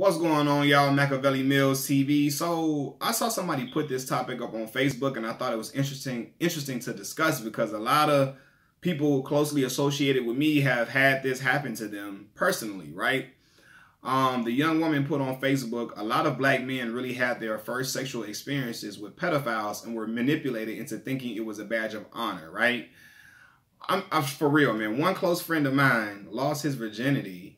What's going on, y'all? Mackaveli Millz TV. So I saw somebody put this topic up on Facebook, and I thought it was interesting, interesting to discuss because a lot of people closely associated with me have had this happen to them personally, right? Um, the young woman put on Facebook, a lot of black men really had their first sexual experiences with pedophiles and were manipulated into thinking it was a badge of honor, right? I'm, I'm for real, man. One close friend of mine lost his virginity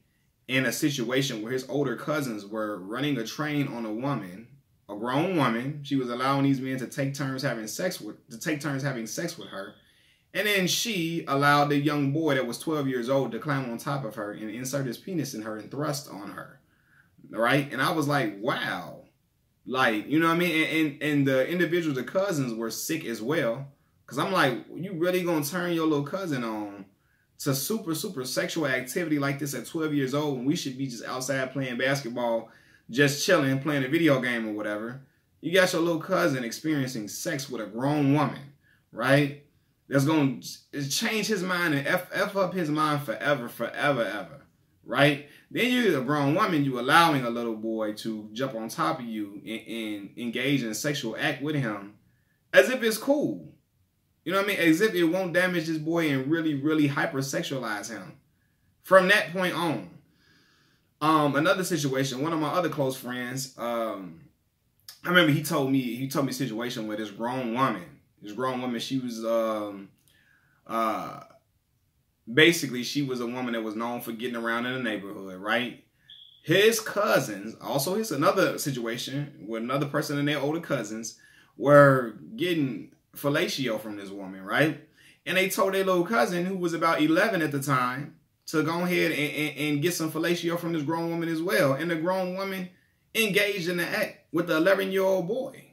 in a situation where his older cousins were running a train on a woman, a grown woman. She was allowing these men to take turns having sex with to take turns having sex with her. And then she allowed the young boy that was 12 years old to climb on top of her and insert his penis in her and thrust on her. Right? And I was like, wow. Like, you know what I mean? And, and, and the individuals, the cousins were sick as well. Cause I'm like, you really gonna turn your little cousin on to super, super sexual activity like this at 12 years old when we should be just outside playing basketball, just chilling, playing a video game or whatever. You got your little cousin experiencing sex with a grown woman, right? That's going to change his mind and F, F up his mind forever, forever, ever, right? Then you're a grown woman, you allowing a little boy to jump on top of you and, and engage in a sexual act with him as if it's cool. You know what I mean? As if it won't damage this boy and really, really hypersexualize him. From that point on. Um, another situation, one of my other close friends, um, I remember he told me, he told me a situation with this grown woman. This grown woman, she was um uh basically she was a woman that was known for getting around in the neighborhood, right? His cousins, also his another situation with another person and their older cousins, were getting fellatio from this woman, right? And they told their little cousin, who was about 11 at the time, to go ahead and, and, and get some fellatio from this grown woman as well. And the grown woman engaged in the act with the 11 year old boy,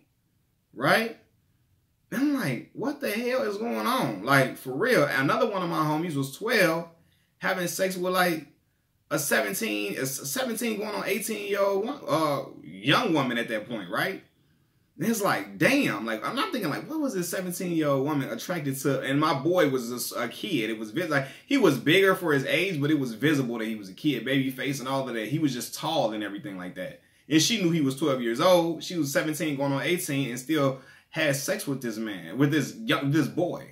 right? And I'm like, what the hell is going on? Like, for real. Another one of my homies was 12 having sex with like a 17, a 17 going on 18 year old uh, young woman at that point, right? And it's like, damn, like I'm not thinking like, what was this 17 year old woman attracted to? And my boy was a, a kid. It was like he was bigger for his age, but it was visible that he was a kid, baby face and all of that. He was just tall and everything like that. And she knew he was 12 years old. She was 17 going on 18 and still had sex with this man, with this young, this boy,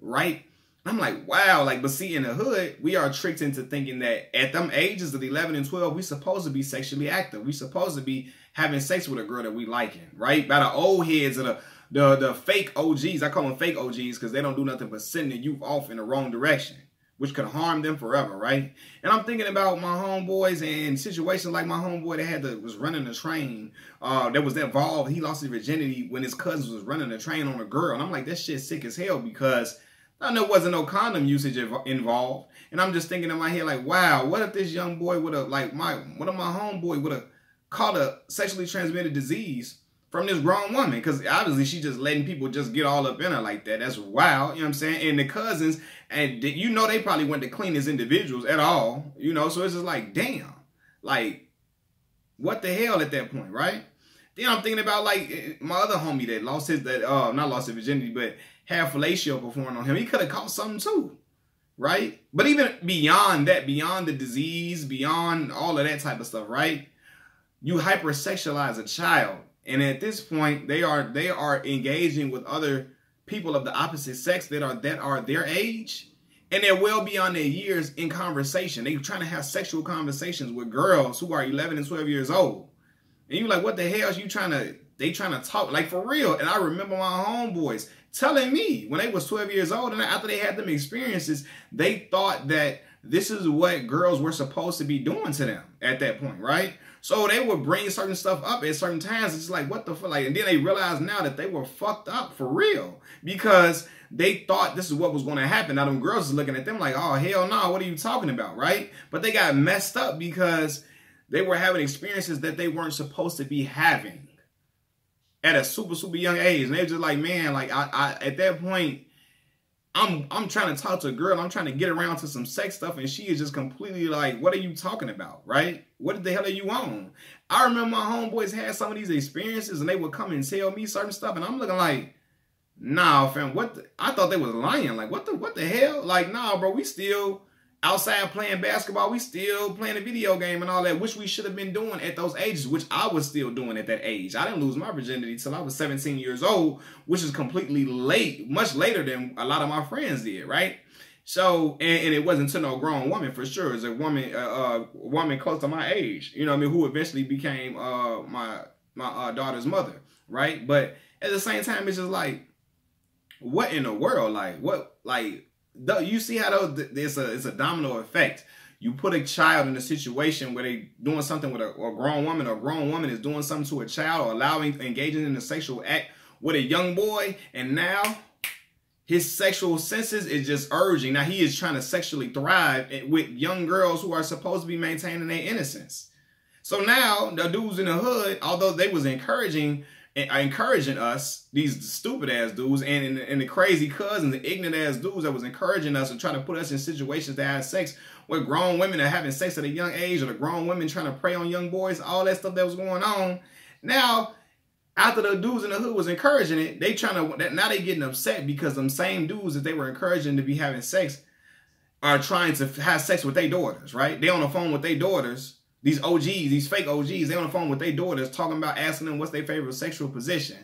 right? I'm like, wow, like, but see, in the hood, we are tricked into thinking that at them ages of 11 and 12, we supposed to be sexually active. We supposed to be having sex with a girl that we liking, right? By the old heads of the the the fake OGs. I call them fake OGs because they don't do nothing but send the youth off in the wrong direction, which could harm them forever, right? And I'm thinking about my homeboys and situations like my homeboy that had to was running a train uh, that was involved. He lost his virginity when his cousin was running a train on a girl, and I'm like, that shit sick as hell because. I know wasn't no condom usage involved, and I'm just thinking in my head like, wow, what if this young boy would have like my one of my homeboy would have caught a sexually transmitted disease from this grown woman because obviously she just letting people just get all up in her like that. That's wild, you know what I'm saying? And the cousins, and you know they probably went to clean as individuals at all, you know. So it's just like, damn, like what the hell at that point, right? Then I'm thinking about like eh, my other homie that lost his that uh not lost his virginity, but had fellatio performed on him. He could have caught something too, right? But even beyond that, beyond the disease, beyond all of that type of stuff, right? you hypersexualize a child and at this point they are they are engaging with other people of the opposite sex that are that are their age and they're well beyond their years in conversation they're trying to have sexual conversations with girls who are 11 and 12 years old and you're like what the hell is you trying to they trying to talk like for real and i remember my homeboys telling me when they was 12 years old and after they had them experiences they thought that this is what girls were supposed to be doing to them at that point right so they would bring certain stuff up at certain times. It's like, what the fuck? Like, and then they realize now that they were fucked up for real because they thought this is what was going to happen. Now, them girls is looking at them like, oh, hell no, what are you talking about, right? But they got messed up because they were having experiences that they weren't supposed to be having at a super, super young age. And they're just like, man, like, I, I at that point, I'm I'm trying to talk to a girl. I'm trying to get around to some sex stuff, and she is just completely like, "What are you talking about? Right? What the hell are you on?" I remember my homeboys had some of these experiences, and they would come and tell me certain stuff, and I'm looking like, "Nah, fam. What? The, I thought they was lying. Like, what the what the hell? Like, nah, bro. We still outside playing basketball, we still playing a video game and all that, which we should have been doing at those ages, which I was still doing at that age. I didn't lose my virginity till I was 17 years old, which is completely late, much later than a lot of my friends did, right? So, and, and it wasn't to no grown woman for sure. It's a woman, uh, uh, woman close to my age, you know what I mean, who eventually became uh, my my uh, daughter's mother, right? But at the same time, it's just like, what in the world? Like, what, like, you see how those, it's a, it's a domino effect. You put a child in a situation where they doing something with a, a grown woman, or a grown woman is doing something to a child, or allowing, engaging in a sexual act with a young boy, and now his sexual senses is just urging. Now he is trying to sexually thrive eh, with young girls who are supposed to be maintaining their innocence. So now the dudes in the hood, although they was encouraging uh, encouraging us, these stupid ass dudes, and, and, and the crazy cousins, the ignorant ass dudes that was encouraging us and trying to put us in situations to have sex with grown women that having sex at a young age, or the grown women trying to prey on young boys, all that stuff that was going on. Now after the dudes in the hood was encouraging it, they trying to now they getting upset because them same dudes that they were encouraging to be having sex are trying to have sex with their daughters, right? They on the phone with their daughters, these OGs, these fake OGs, they on the phone with their daughters talking about asking them what's their favorite sexual position,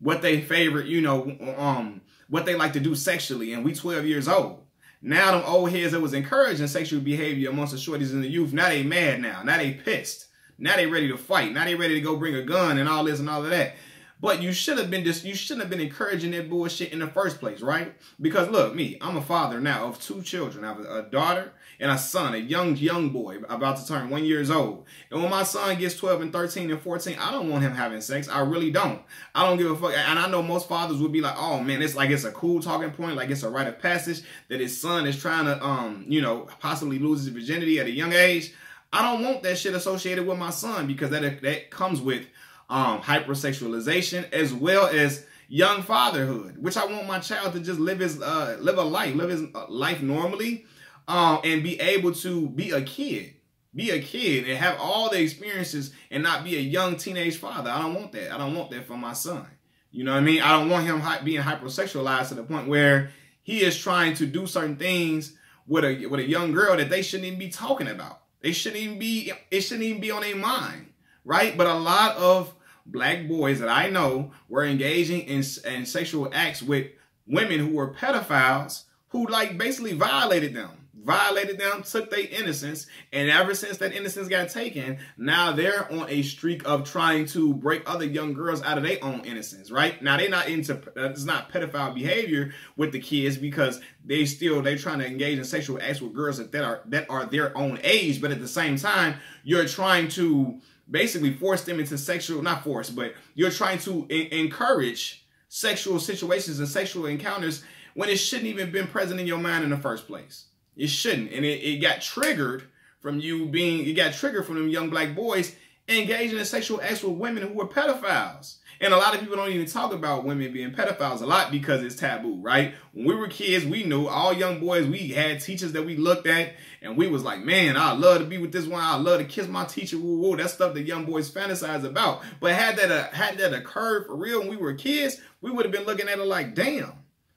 what they favorite, you know, um, what they like to do sexually, and we 12 years old. Now them old heads that was encouraging sexual behavior amongst the shorties in the youth, now they mad now, now they pissed. Now they ready to fight. Now they ready to go bring a gun and all this and all of that. But you should have been just you shouldn't have been encouraging that bullshit in the first place, right? Because look, me, I'm a father now of two children. I have a daughter and a son, a young young boy about to turn one years old. And when my son gets 12 and 13 and 14, I don't want him having sex. I really don't. I don't give a fuck. And I know most fathers would be like, oh man, it's like it's a cool talking point, like it's a rite of passage that his son is trying to um, you know, possibly lose his virginity at a young age. I don't want that shit associated with my son because that that comes with um, hypersexualization as well as young fatherhood, which I want my child to just live his uh, live a life, live his uh, life normally, um, and be able to be a kid, be a kid, and have all the experiences and not be a young teenage father. I don't want that. I don't want that for my son. You know what I mean? I don't want him being hypersexualized to the point where he is trying to do certain things with a with a young girl that they shouldn't even be talking about. They shouldn't even be, it shouldn't even be on their mind, right? But a lot of black boys that I know were engaging in, in sexual acts with women who were pedophiles who like basically violated them violated them, took their innocence, and ever since that innocence got taken, now they're on a streak of trying to break other young girls out of their own innocence, right? Now they're not into it's not pedophile behavior with the kids because they still they're trying to engage in sexual acts with girls that, that are that are their own age, but at the same time, you're trying to basically force them into sexual not force, but you're trying to encourage sexual situations and sexual encounters when it shouldn't even been present in your mind in the first place. It shouldn't. And it, it got triggered from you being, it got triggered from them young black boys engaging in sexual acts with women who were pedophiles. And a lot of people don't even talk about women being pedophiles a lot because it's taboo, right? When we were kids, we knew all young boys, we had teachers that we looked at and we was like, man, I love to be with this one. I love to kiss my teacher. Woo, woo. That's stuff that young boys fantasize about. But had that, uh, had that occurred for real when we were kids, we would have been looking at it like, damn,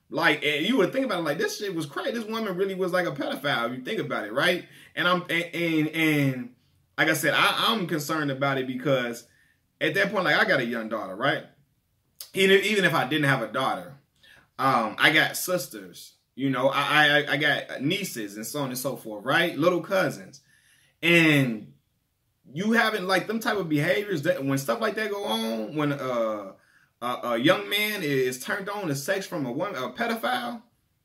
like, you would think about it like this shit was crazy. This woman really was like a pedophile. If you think about it, right? And I'm and and, and like I said, I, I'm concerned about it because at that point, like I got a young daughter, right? Even even if I didn't have a daughter, um, I got sisters. You know, I, I I got nieces and so on and so forth, right? Little cousins, and you having like them type of behaviors that when stuff like that go on, when uh a young man is turned on to sex from a woman, a pedophile,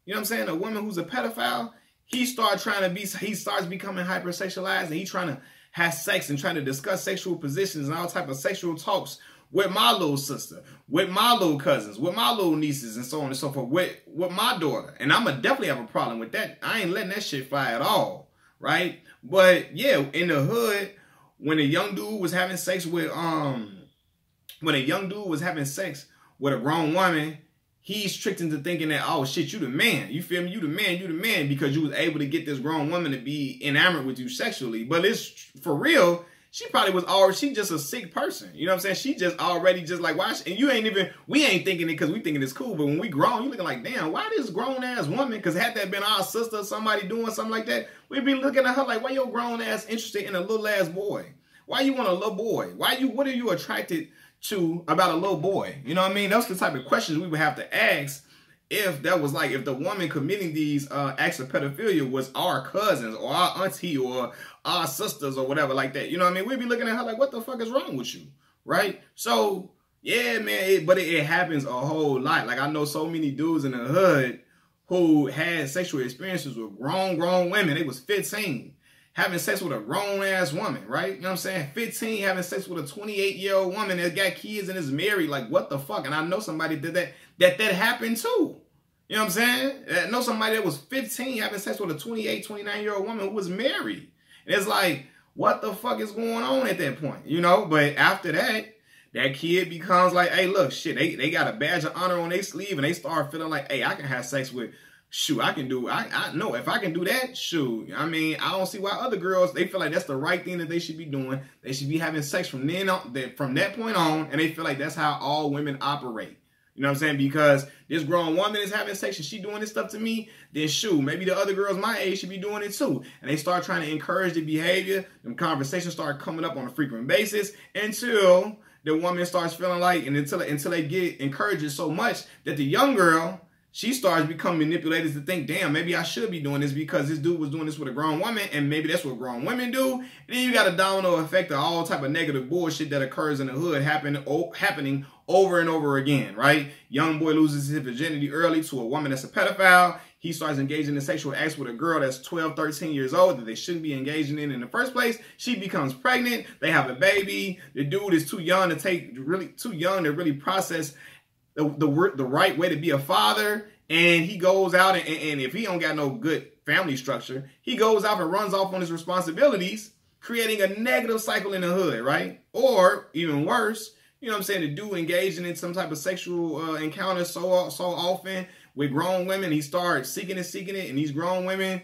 you know what I'm saying? A woman who's a pedophile, he starts trying to be, he starts becoming hypersexualized and he trying to have sex and trying to discuss sexual positions and all type of sexual talks with my little sister, with my little cousins, with my little nieces, and so on and so forth, with, with my daughter. And I'm going to definitely have a problem with that. I ain't letting that shit fly at all, right? But yeah, in the hood, when a young dude was having sex with, um, when a young dude was having sex with a grown woman, he's tricked into thinking that, oh shit, you the man. You feel me? You the man, you the man, because you was able to get this grown woman to be enamored with you sexually. But it's for real, she probably was already she just a sick person. You know what I'm saying? She just already just like why? And you ain't even we ain't thinking it because we thinking it's cool. But when we grown, you looking like damn, why this grown ass woman? Because had that been our sister, somebody doing something like that, we'd be looking at her like, why your grown ass interested in a little ass boy? Why you want a little boy? Why you? What are you attracted to about a little boy? You know what I mean? Those the type of questions we would have to ask if that was like if the woman committing these uh, acts of pedophilia was our cousins or our auntie or our sisters or whatever like that. You know what I mean? We'd be looking at her like, what the fuck is wrong with you? Right? So yeah, man, it, but it, it, happens a whole lot. Like I know so many dudes in the hood who had sexual experiences with grown, grown women. They was 15 having sex with a grown ass woman, right? You know what I'm saying? 15 having sex with a 28 year old woman that got kids and is married. Like what the fuck? And I know somebody did that. That that happened too. You know what I'm saying? I know somebody that was 15 having sex with a 28, 29 year old woman who was married. And it's like, what the fuck is going on at that point? You know, but after that, that kid becomes like, hey, look, shit, they, they got a badge of honor on their sleeve and they start feeling like, hey, I can have sex with, shoot, I can do, I, I know if I can do that, shoot. I mean, I don't see why other girls, they feel like that's the right thing that they should be doing. They should be having sex from then on, from that point on, and they feel like that's how all women operate. You know what I'm saying? Because this grown woman is having sex and she doing this stuff to me, then shoot, maybe the other girls my age should be doing it too. And they start trying to encourage the behavior. Them conversations start coming up on a frequent basis until the woman starts feeling like, and until until they get encouraged so much that the young girl she starts becoming manipulated to think, damn, maybe I should be doing this because this dude was doing this with a grown woman, and maybe that's what grown women do. And then you got a domino effect of all type of negative bullshit that occurs in the hood happen, happening over and over again, right? Young boy loses his virginity early to a woman that's a pedophile. He starts engaging in sexual acts with a girl that's 12, 13 years old that they shouldn't be engaging in in the first place. She becomes pregnant. They have a baby. The dude is too young to take, really too young to really process the, the, the right way to be a father. And he goes out and, and if he don't got no good family structure, he goes out and runs off on his responsibilities, creating a negative cycle in the hood, right? Or even worse, you know what I'm saying, the dude engaging in some type of sexual uh, encounter so so often with grown women, he starts seeking and seeking it, and these grown women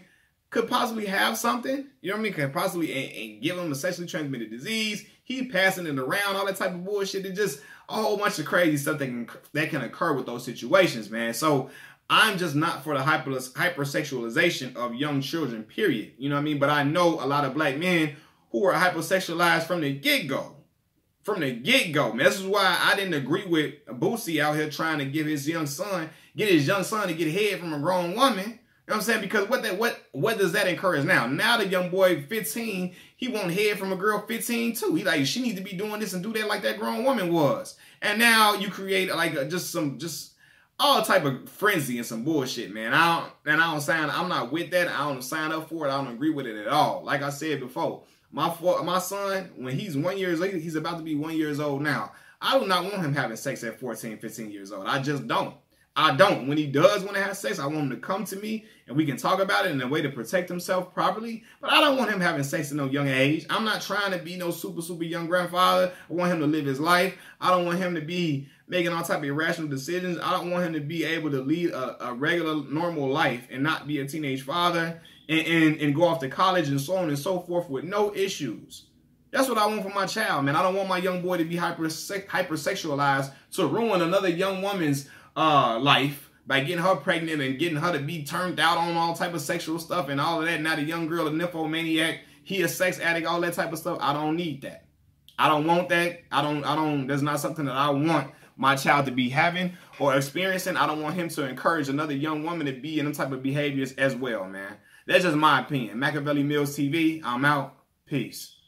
could possibly have something, you know what I mean, could possibly and, and give him a sexually transmitted disease. He passing it around, all that type of bullshit. It just a whole bunch of crazy stuff that can that can occur with those situations, man. So I'm just not for the hyper hypersexualization of young children, period. You know what I mean? But I know a lot of black men who are hypersexualized from the get-go from the get-go, man. This is why I didn't agree with Boosie out here trying to give his young son, get his young son to get head from a grown woman. Know what I'm saying? Because what that what what does that encourage now? Now the young boy 15, he want head from a girl 15 too. He like she need to be doing this and do that like that grown woman was. And now you create like a, just some just all type of frenzy and some bullshit, man. I don't and I don't sign. I'm not with that. I don't sign up for it. I don't agree with it at all. Like I said before, my my son, when he's one years old, he's about to be one years old now. I do not want him having sex at 14, 15 years old. I just don't. I don't. When he does want to have sex, I want him to come to me and we can talk about it in a way to protect himself properly. But I don't want him having sex at no young age. I'm not trying to be no super, super young grandfather. I want him to live his life. I don't want him to be making all type of irrational decisions. I don't want him to be able to lead a, a regular, normal life and not be a teenage father and, and, and go off to college and so on and so forth with no issues. That's what I want for my child, man. I don't want my young boy to be hyper hypersexualized to ruin another young woman's uh, life by getting her pregnant and getting her to be turned out on all type of sexual stuff and all of that. Now the young girl a nymphomaniac, he a sex addict, all that type of stuff. I don't need that. I don't want that. I don't. I don't. That's not something that I want my child to be having or experiencing. I don't want him to encourage another young woman to be in them type of behaviors as well, man. That's just my opinion. Mackaveli Millz TV, I'm out. Peace.